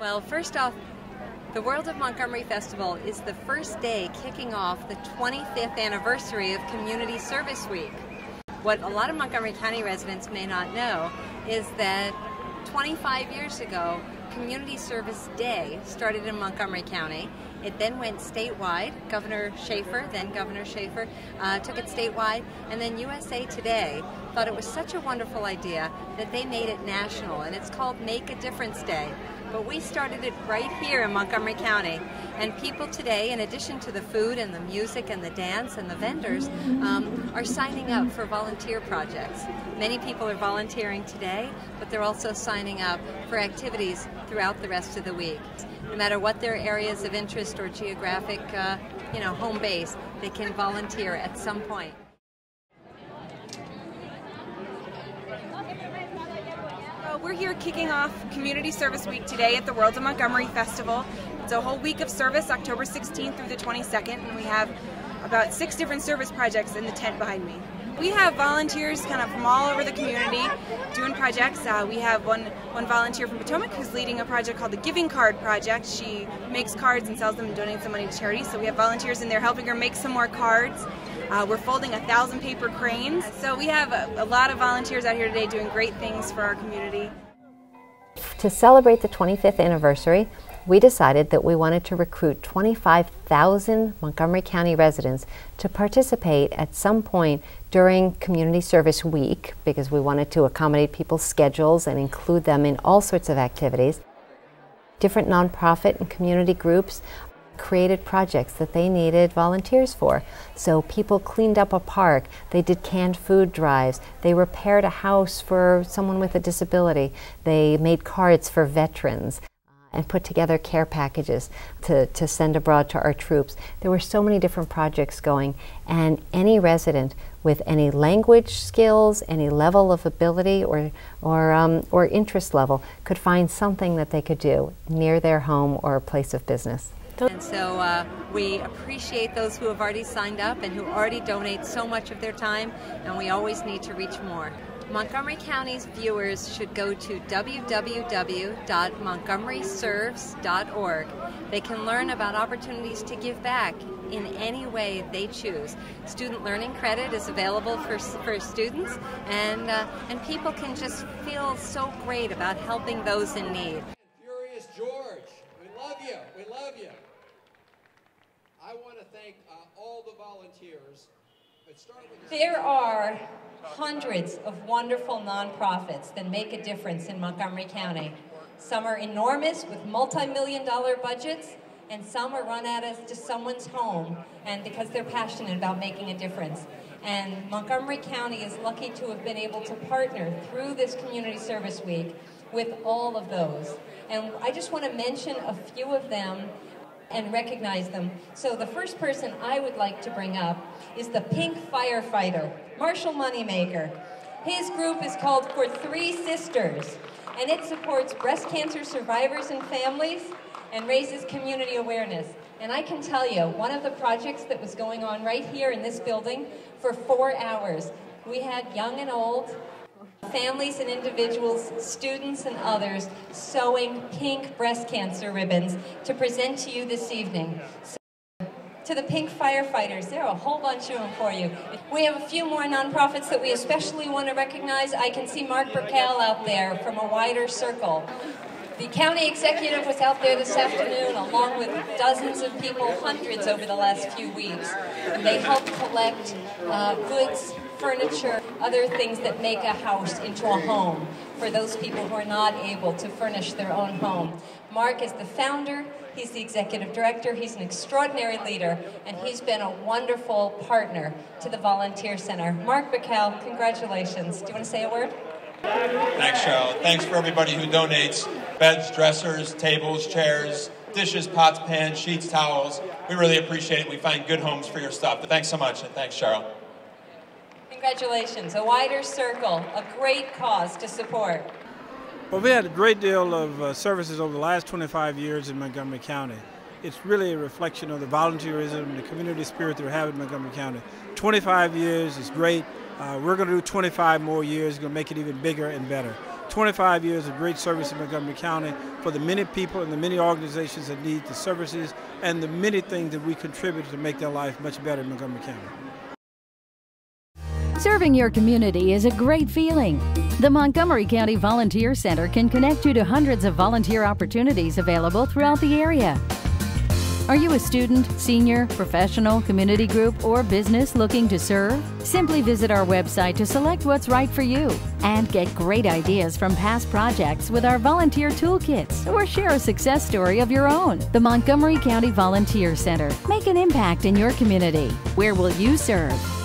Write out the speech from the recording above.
Well, first off, the World of Montgomery Festival is the first day kicking off the 25th anniversary of Community Service Week. What a lot of Montgomery County residents may not know is that 25 years ago, Community Service Day started in Montgomery County. It then went statewide. Governor Schaefer, then Governor Schaefer, uh, took it statewide. And then USA Today thought it was such a wonderful idea that they made it national. And it's called Make a Difference Day but we started it right here in Montgomery County. And people today, in addition to the food and the music and the dance and the vendors, um, are signing up for volunteer projects. Many people are volunteering today, but they're also signing up for activities throughout the rest of the week. No matter what their areas of interest or geographic, uh, you know, home base, they can volunteer at some point. We're here kicking off Community Service Week today at the World of Montgomery Festival. It's a whole week of service, October 16th through the 22nd, and we have about six different service projects in the tent behind me. We have volunteers kind of from all over the community doing projects. Uh, we have one, one volunteer from Potomac who's leading a project called the Giving Card Project. She makes cards and sells them and donates the money to charity. So we have volunteers in there helping her make some more cards. Uh, we're folding a thousand paper cranes. So we have a, a lot of volunteers out here today doing great things for our community. To celebrate the 25th anniversary, we decided that we wanted to recruit 25,000 Montgomery County residents to participate at some point during Community Service Week because we wanted to accommodate people's schedules and include them in all sorts of activities. Different nonprofit and community groups created projects that they needed volunteers for. So people cleaned up a park, they did canned food drives, they repaired a house for someone with a disability, they made cards for veterans and put together care packages to, to send abroad to our troops. There were so many different projects going, and any resident with any language skills, any level of ability or, or, um, or interest level could find something that they could do near their home or place of business. And so uh, we appreciate those who have already signed up and who already donate so much of their time, and we always need to reach more. Montgomery County's viewers should go to www.montgomeryserves.org. They can learn about opportunities to give back in any way they choose. Student learning credit is available for, for students, and, uh, and people can just feel so great about helping those in need. Furious George, we love you. We love you. I want to thank uh, all the volunteers. There are hundreds of wonderful nonprofits that make a difference in Montgomery County. Some are enormous with multi-million dollar budgets, and some are run out of just someone's home and because they're passionate about making a difference. And Montgomery County is lucky to have been able to partner through this Community Service Week with all of those. And I just want to mention a few of them and recognize them. So the first person I would like to bring up is the Pink Firefighter, Marshall Moneymaker. His group is called For Three Sisters, and it supports breast cancer survivors and families and raises community awareness. And I can tell you, one of the projects that was going on right here in this building for four hours, we had young and old, families and individuals, students and others, sewing pink breast cancer ribbons to present to you this evening. So, to the pink firefighters, there are a whole bunch of them for you. We have a few more nonprofits that we especially want to recognize. I can see Mark Bergel out there from a wider circle. The county executive was out there this afternoon along with dozens of people, hundreds over the last few weeks. They helped collect uh, goods furniture, other things that make a house into a home for those people who are not able to furnish their own home. Mark is the founder, he's the executive director, he's an extraordinary leader, and he's been a wonderful partner to the Volunteer Center. Mark Bergel, congratulations. Do you want to say a word? Thanks, Cheryl. Thanks for everybody who donates beds, dressers, tables, chairs, dishes, pots, pans, sheets, towels. We really appreciate it. We find good homes for your stuff. Thanks so much, and thanks, Cheryl. Congratulations, a wider circle, a great cause to support. Well, we had a great deal of uh, services over the last 25 years in Montgomery County. It's really a reflection of the volunteerism the community spirit that we have in Montgomery County. 25 years is great. Uh, we're going to do 25 more years, going to make it even bigger and better. 25 years of great service in Montgomery County for the many people and the many organizations that need the services and the many things that we contribute to make their life much better in Montgomery County. Serving your community is a great feeling. The Montgomery County Volunteer Center can connect you to hundreds of volunteer opportunities available throughout the area. Are you a student, senior, professional, community group, or business looking to serve? Simply visit our website to select what's right for you and get great ideas from past projects with our volunteer toolkits or share a success story of your own. The Montgomery County Volunteer Center. Make an impact in your community. Where will you serve?